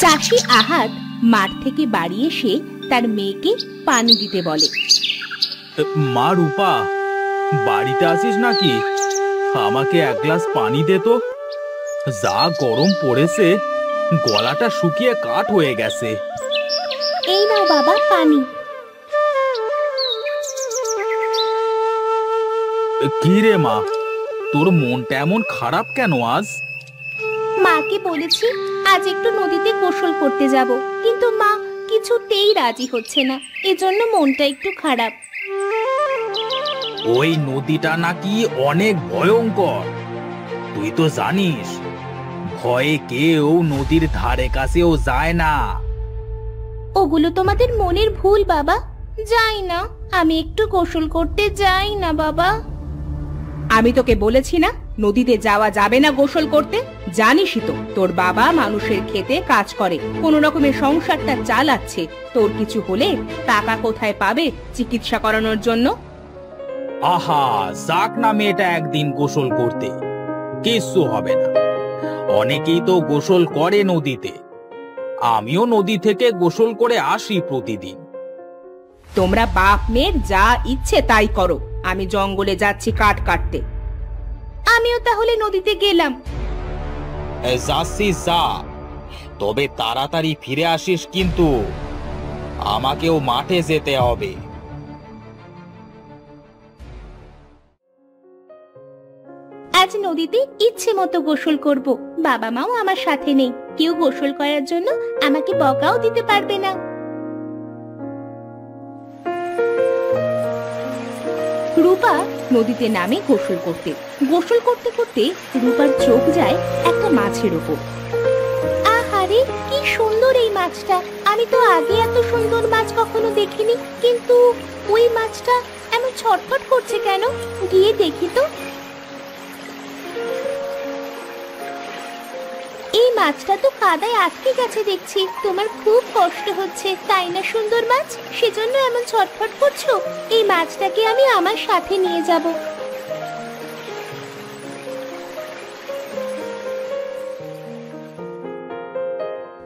চাষি আহাদ মাঠ থেকে বাড়ি এসে তার মেয়েকে পানি দিতে বলে। মা রূপা বাড়িতে আসিস নাকি? আমাকে এক গ্লাস পানি দে তো। যা গরম পড়েছে গলাটা শুকিয়ে কাঠ হয়ে গেছে। এই নাও বাবা পানি। কি রে মা তোর মনটা এমন খারাপ কেন আজ? মাকে বলেছি আজ একটু নদীতে গোসল করতে যাব। কিন্তু মা কিছুতেই রাজি হচ্ছে না। এজন্য মনটা একটু খারাপ। ওই নদীটা নাকি অনেক ভয়ঙ্কর। তুই তো জানিস ভয়ে কেউ নদীর ধারে কাছেও যায় না। ওগুলো তোমাদের মনের ভুল বাবা। যাই না আমি একটু গোসল করতে যাই না বাবা। আমি তোকে বলেছি না নদীতে যাওয়া যাবে না গোসল করতে? জানিসই তো তোর বাবা মানুষের খেতে কাজ করে কোন রকমের সংসারটা চালাচ্ছে। তোর কিছু হলে টাকা কোথায় পাবে চিকিৎসা করানোর জন্য? আহা যাক না মেয়েটা একদিন গোসল করতে। কিচ্ছু হবে না। অনেকেই তো গোসল করে নদীতে। আমিও নদী থেকে গোসল করে আসি প্রতিদিন। তোমরা বাপ মেয়ের যা ইচ্ছে তাই করো। আমি জঙ্গলে যাচ্ছি কাঠ কাটতে। আমিও তাহলে নদীতে গেলাম। এ, যাচ্ছিস যা তবে তাড়াতাড়ি ফিরে আসিস কিন্তু। আমাকেও মাঠে যেতে হবে। আজ নদীতে ইচ্ছে মতো গোসল করব। বাবা মাও আমার সাথে নেই। কেউ গোসল করার জন্য আমাকে বকাও দিতে পারবে না। নদীতে নামে গোসল করতে। গোসল করতে করতে রূপার চোখ যায় একটা মাছের ওপর। আহারে, কি সুন্দর এই মাছটা। আমি তো আগে এত সুন্দর মাছ কখনো দেখিনি, কিন্তু ওই মাছটা এমন ছটফট করছে কেন? গিয়ে দেখি তো। এই মাছটা তো কাদায় আটকে গেছে দেখছি। তোমার খুব কষ্ট হচ্ছে, তাই না সুন্দর মাছ? সেজন্য এমন ছটফট করছ? এই মাছটাকে আমি আমার সাথে নিয়ে যাব।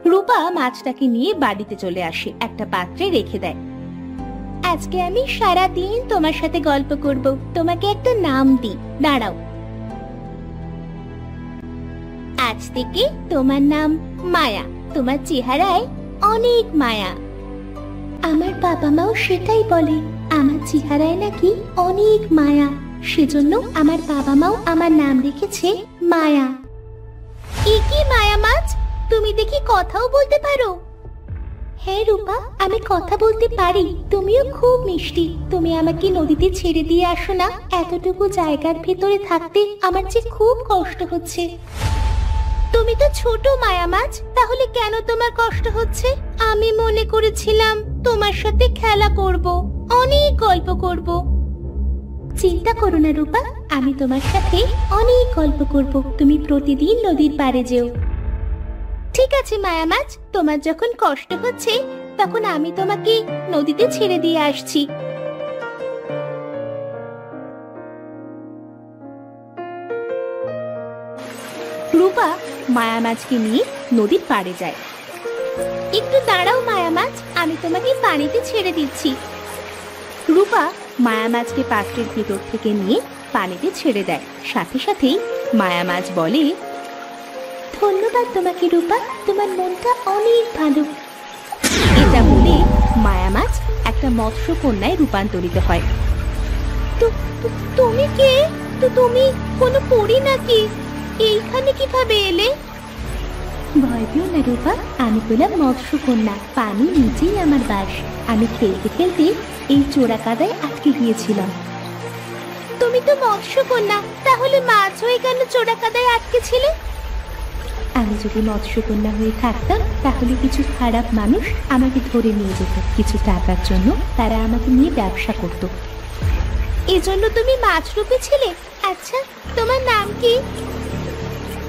রূপা মাছটাকে নিয়ে বাড়িতে চলে আসে, একটা পাত্রে রেখে দেয়। আজকে আমি সারা দিন তোমার সাথে গল্প করব। তোমাকে একটা নাম দিই। দাঁড়াও। আজ থেকে তোমার নাম মায়া। তোমার চেহারায় অনেক মায়া। আমার বাবা মাও সেটাই বলে, আমার চেহারায় নাকি অনেক মায়া। সেজন্য আমার বাবা মাও আমার নাম রেখেছে মায়া। এ কি মায়া মাছ? তুমি দেখি কথাও বলতে পারো। হ্যাঁ রূপা, আমি কথা বলতে পারি। তুমিও খুব মিষ্টি। তুমি আমাকে নদীতে ছেড়ে দিয়ে আসো না। এতটুকু জায়গার ভেতরে থাকতে আমার যে খুব কষ্ট হচ্ছে। তুমি তো ছোট মায়া মাছ তাহলে কেন তোমার কষ্ট হচ্ছে? আমি মনে করেছিলাম তোমার সাথে খেলা করব, অনেক গল্প করব। চিন্তা করো না, রূপা। আমি তোমার সাথে অনেক গল্প করব। তুমি প্রতিদিন নদীর পাড়ে যেও। ঠিক আছে মায়া মাছ তোমার যখন কষ্ট হচ্ছে, তখন আমি তোমাকে নদীতে ছেড়ে দিয়ে আসছি। রূপা মায়া মাছকে নিয়ে নদীর পাড়ে যায়। একটু দাঁড়াও মায়া মাছ আমি তোমাকে পানিতে ছেড়ে দিচ্ছি। রূপা মায়া মাছকে পাত্রের ভেতর থেকে নিয়ে পানিতে ছেড়ে দেয়। সাথে সাথেই মায়া মাছ বলে, ধন্যবাদ তোমাকে রূপা, তোমার মনটা অনেক ভালো। এটা বলে মায়া মাছ একটা মৎস্য কন্যায় রূপান্তরিত হয়। তুমি কে? তুমি কোনো পড়ি নাকি? এইখানে কীভাবে এলে? ভয় পেও না রূপা আমি পেলাম মৎস্য কন্যা পানি নিচেই আমার বাস। আমি খেলতে খেলতে এই চোরা কাদায় আটকে গিয়েছিলাম। তুমি তো মৎস্য কন্যা তাহলে মাছ হয়ে কেন চোরা কাদায় আটকে ছিলে? আমি যদি মৎস্যকন্যা হয়ে থাকতাম তাহলে কিছু খারাপ মানুষ আমাকে ধরে নিয়ে যেত। কিছু টাকার জন্য তারা আমাকে নিয়ে ব্যবসা করত। এজন্য তুমি মাছ রূপে ছিলে? আচ্ছা তোমার নাম কি?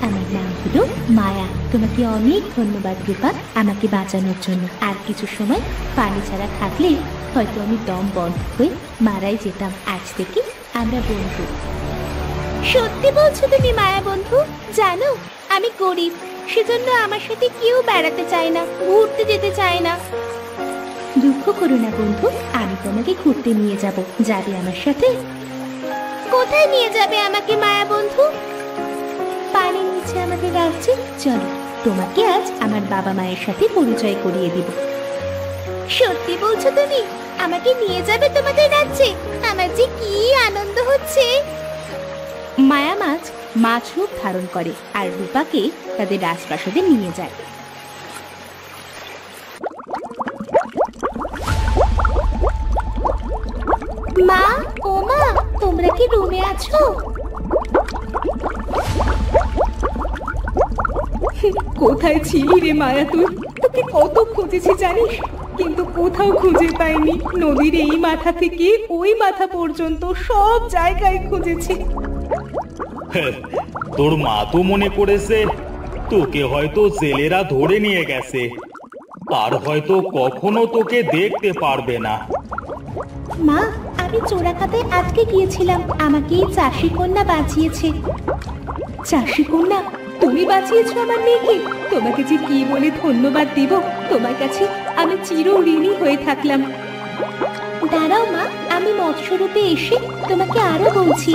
আমার নাম হলো মায়া তোমাকে অনেক ধন্যবাদ রূপা আমাকে বাঁচানোর জন্য। আর কিছু সময় পানি ছাড়া থাকলে হয়তো আমি দম বন্ধ হয়ে মারাই যেতাম। আজ থেকে আমরা বন্ধু। সত্যি বলছো তুমি মায়া বন্ধু? জানো, আমি গরিব, সেজন্য আমার সাথে কেউ বেড়াতে চায় না, ঘুরতে যেতে চায় না। দুঃখ করো না বন্ধু, আমি তোমাকে ঘুরতে নিয়ে যাব, যাবে আমার সাথে। কোথায় নিয়ে যাবে আমাকে মায়া বন্ধু? রাজ্যে চলো, তোমাকে আজ আমার বাবা মায়ের সাথে পরিচয় করিয়ে দিব। সত্যি বলছো তুমি? আমাকে নিয়ে যাবে তোমাদের রাজ্যে? আমার যে কি আনন্দ হচ্ছে! মায়া মাছ মাছ রূপ ধারণ করে আর রূপাকে তাদের রাজপ্রাসাদে নিয়ে যায়। মা, ও মা, তোমরা কি রুমে আছো? কোথায় ছিলি রে মায়া তুই? তোকে কত খুঁজেছি জানিস? কিন্তু কোথাও খুঁজে পাইনি। নদীর এই মাথা থেকে ওই মাথা পর্যন্ত সব জায়গায় খুঁজেছি। তোর মা তো মনে করেছে তোকে হয়তো জেলেরা ধরে নিয়ে গেছে। আর হয়তো কখনো তোকে দেখতে পারবে না। মা আমি চোরাকাতে আজকে গিয়েছিলাম। আমাকে এই চাষি কন্যা বাঁচিয়েছে। চাষি কন্যা? তুমি বাঁচিয়েছো আমার মেয়েকে। তোমাকে যে কি বলে ধন্যবাদ দিব, তোমার কাছে আমি চির ঋণী হয়ে থাকলাম। দাঁড়াও মা, আমি মৎস্যরূপে এসে তোমাকে আরও বলছি।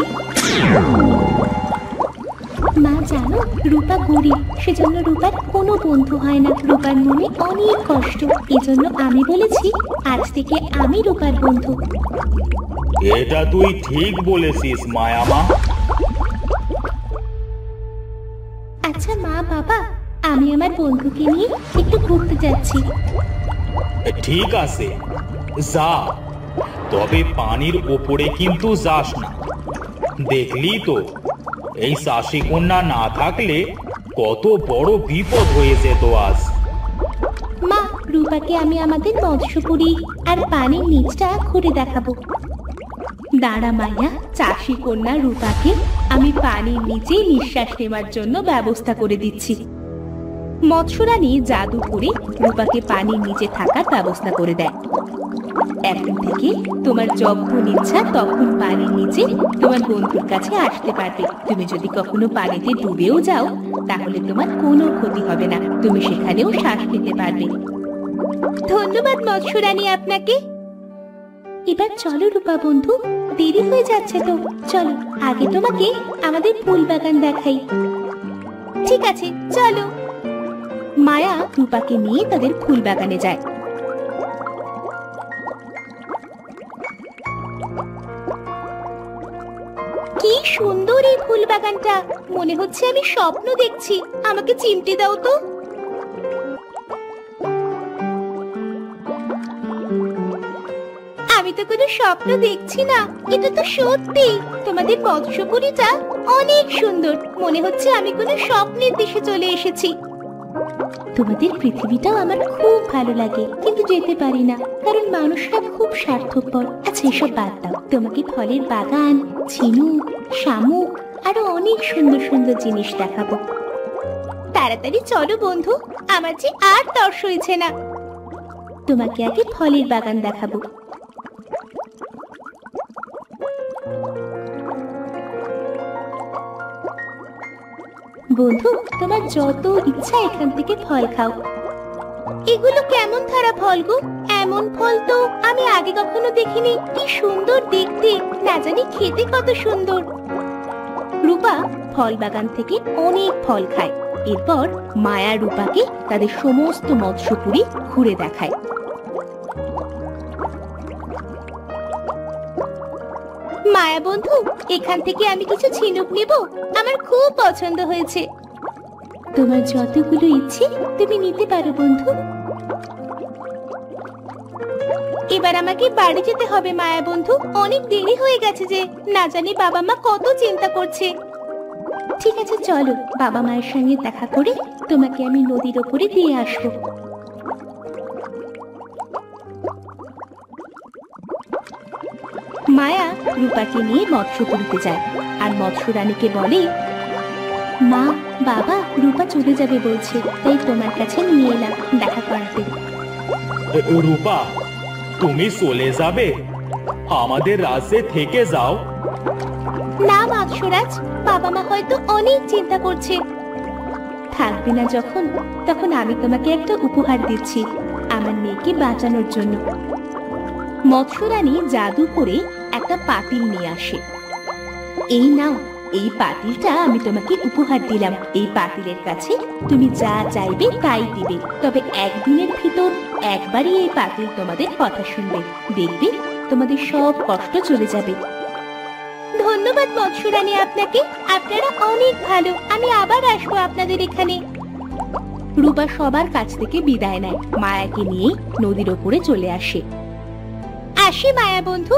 মা, জানো, রূপা গরিব, সেজন্য রূপার কোনো বন্ধু হয় না। রূপার মনে অনেক কষ্ট, এজন্য আমি বলেছি, আজ থেকে আমি রূপার বন্ধু। এটা তুই ঠিক বলেছিস, মায়ামা। আচ্ছা মা বাবা আমি আমার বন্ধুকে নিয়ে একটু ঘুরতে যাচ্ছি। ঠিক আছে। যা। তবে পানির ওপরে কিন্তু যাস না। দেখলি তো এই চাষি কন্যা না থাকলে কত বড় বিপদ হয়ে যেত আজ। মা রূপাকে আমি আমাদের মৎস্যপুরী আর পানির নিচটা ঘুরে দেখাবো। দাঁড়া মাইয়া চাষি কন্যা রূপাকে আমি পানির নিচে নিঃশ্বাস নেওয়ার জন্য ব্যবস্থা করে দিচ্ছি। মৎস্যরানী জাদু করে রূপাকে পানির নিচে থাকার ব্যবস্থা করে দেয়। এখন থেকে তোমার যখন ইচ্ছা তখন পানির নিচে তোমার বন্ধুর কাছে আসতে পারবে। তুমি যদি কখনো পানিতে ডুবেও যাও, তাহলে তোমার কোনো ক্ষতি হবে না। তুমি সেখানেও শ্বাস নিতে পারবে। ধন্যবাদ মৎস্যরানী আপনাকে। এবার চলো রূপা বন্ধু, দেরি হয়ে যাচ্ছে তো। চলো, আগে তোমাকে আমাদের ফুল বাগান দেখাই। ঠিক আছে, চলো। মায়া রূপাকে নিয়ে তাদের ফুল বাগানে যায়। কি সুন্দর এই ফুল বাগানটা। মনে হচ্ছে আমি স্বপ্ন দেখছি। আমাকে চিমটে দাও তো। তো স্বপ্ন দেখছি না, এটা তো সত্যি। তোমাদের মৎস্যপুরীটা অনেক সুন্দর। মনে হচ্ছে আমি কোনো স্বপ্নের দেশে চলে এসেছি। তোমাদের পৃথিবীটাও আমার খুব ভালো লাগে, কিন্তু যেতে পারি না, কারণ মানুষরা খুব স্বার্থপর। আচ্ছা এসব বাদ দাও। তোমাকে ফলের বাগান, ঝিনুক, শামুক, আরও অনেক সুন্দর সুন্দর জিনিস দেখাবো। তাড়াতাড়ি চলো বন্ধু, আমার যে আর তর্স হয়েছে না। তোমাকে আগে ফলের বাগান দেখাবো। বন্ধু, তোমার যত ইচ্ছা এখান থেকে ফল খাও। এগুলো কেমন ধারা ফল গো? এমন ফল তো আমি আগে কখনো দেখিনি। কি সুন্দর দেখতে। না জানি খেতে কত সুন্দর। রূপা ফল বাগান থেকে অনেক ফল খায়। এরপর মায়া রূপাকে তাদের সমস্ত মৎস্যপুরী ঘুরে দেখায়। মায়া বন্ধু, এখান থেকে আমি কিছু ঝিনুক নেব। আমার খুব পছন্দ হয়েছে। তোমার যতগুলো ইচ্ছে, তুমি নিতে পারো বন্ধু। এবার আমাকে বাড়ি যেতে হবে, মায়া বন্ধু। অনেক দেরি হয়ে গেছে যে, না জানি বাবা মা কত চিন্তা করছে। ঠিক আছে, চলো। বাবা মায়ের সঙ্গে দেখা করে তোমাকে আমি নদীর ওপরে দিয়ে আসব। মায়া রূপাকে নিয়ে মৎস্যপুরীতে যায়। আর মৎস্য রানীকে বলে মা বাবা রূপা চলে যাবে বলছে তাই তোমার কাছে নিয়ে এলাম দেখা করাতে। রূপা তুমি চলে যাবে। আমাদের রাজ্যে থেকে যাও। না মাৎসরাজ বাবা মা হয়তো অনেক চিন্তা করছে। থাকবে না যখন তখন আমি তোমাকে একটা উপহার দিচ্ছি আমার মেয়েকে বাঁচানোর জন্য। মৎস্যরানী জাদু করে একটা পাতিল নিয়ে আসে। এই নাও, এই পাতিলটা আমি তোমাকে উপহার দিলাম। এই পাতিলের কাছে তুমি যা চাইবে তাই দিবে। তবে একদিনের ভিতর একবারই এই পাতিল তোমাদের কথা শুনবে। দেখবে তোমাদের সব কষ্ট চলে যাবে। ধন্যবাদ মৎস্যরানী আপনাকে। আপনারা অনেক ভালো। আমি আবার আসব আপনাদের এখানে। রূপা সবার কাছ থেকে বিদায় নেয়। মায়াকে নিয়ে নদীর ওপরে চলে আসে। আসি মায়া বন্ধু।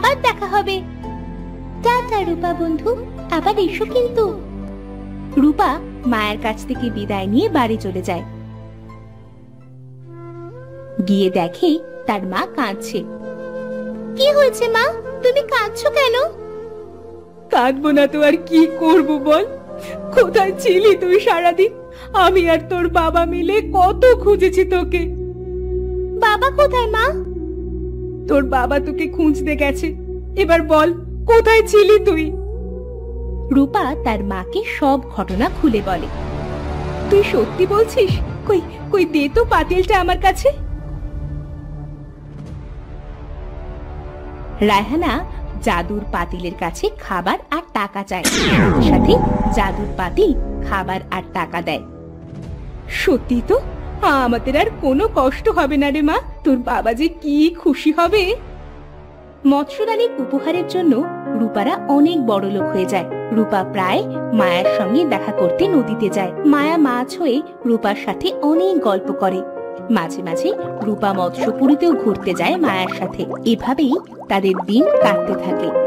আবার দেখা হবে। টাটা রূপা বন্ধু। আবার এসো কিন্তু। রূপা মায়ের কাছ থেকে বিদায় নিয়ে বাড়ি চলে যায়। গিয়ে দেখে তার মা কাঁদছে। কি হয়েছে মা? তুমি কাঁদছো কেন? কাঁদবো না তো আর কি করব বল? কোথায় ছিলি তুই সারাদিন? আমি আর তোর বাবা মিলে কত খুঁজেছি তোকে। বাবা কোথায় মা? তোর বাবা তোকে খুঁজতে গেছে। এবার বল, কোথায় ছিলি তুই? রূপা তার মাকে সব ঘটনা খুলে বলে। তুই সত্যি বলছিস? কই কই দে তো পাতিলটা আমার কাছে। রায়হানা জাদুর পাতিলের কাছে খাবার আর টাকা চায়। সাথে জাদুর পাতিল খাবার আর টাকা দেয়। সত্যি তো? আমাদের আর কোনো কষ্ট হবে না রে মা। তোর বাবা যে কি খুশি হবে। মৎস্যরানীর উপহারের জন্য রূপারা অনেক বড় লোক হয়ে যায়। রূপা প্রায় মায়ার সঙ্গে দেখা করতে নদীতে যায়। মায়া মাছ হয়ে রূপার সাথে অনেক গল্প করে। মাঝে মাঝে রূপা মৎস্যপুরীতেও ঘুরতে যায় মায়ার সাথে। এভাবেই তাদের দিন কাটতে থাকে।